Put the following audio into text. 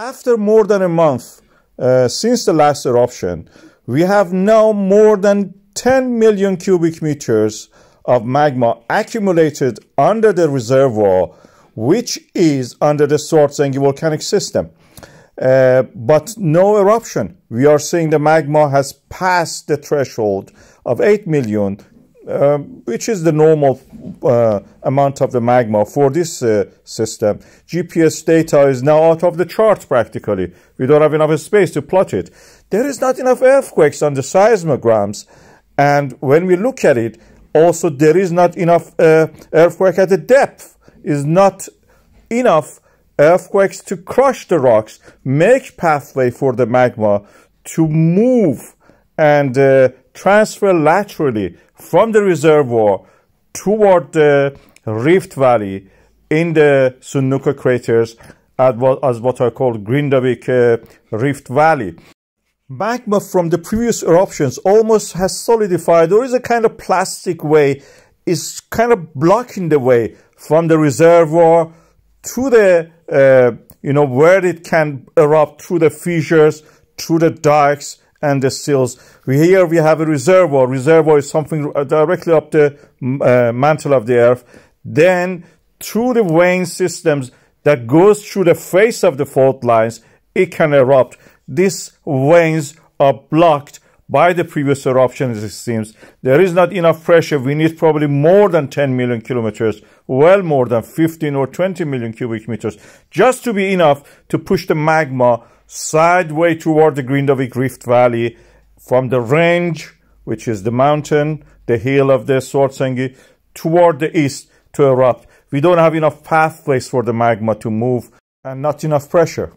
After more than a month uh, since the last eruption, we have now more than 10 million cubic meters of magma accumulated under the reservoir, which is under the Svartsengi volcanic system. Uh, but no eruption. We are seeing the magma has passed the threshold of 8 million, uh, which is the normal uh, amount of the magma for this uh, system. GPS data is now out of the chart practically. We don't have enough space to plot it. There is not enough earthquakes on the seismograms. And when we look at it, also there is not enough uh, earthquake at the depth, is not enough earthquakes to crush the rocks, make pathway for the magma to move and uh, transfer laterally from the reservoir toward the rift valley in the Sunnuka craters as what, as what are called Grindavik uh, Rift Valley. Magma from the previous eruptions almost has solidified. There is a kind of plastic way, is kind of blocking the way from the reservoir to the, uh, you know, where it can erupt through the fissures, through the dikes and the. We, here we have a reservoir. Reservoir is something directly up the uh, mantle of the earth. Then through the vein systems that goes through the face of the fault lines, it can erupt. These veins are blocked by the previous eruption, as it seems. There is not enough pressure. We need probably more than 10 million kilometers, well more than 15 or 20 million cubic meters, just to be enough to push the magma sideways toward the Grindavik Rift Valley from the range, which is the mountain, the hill of the Svartsengi, toward the east to erupt. We don't have enough pathways for the magma to move and not enough pressure.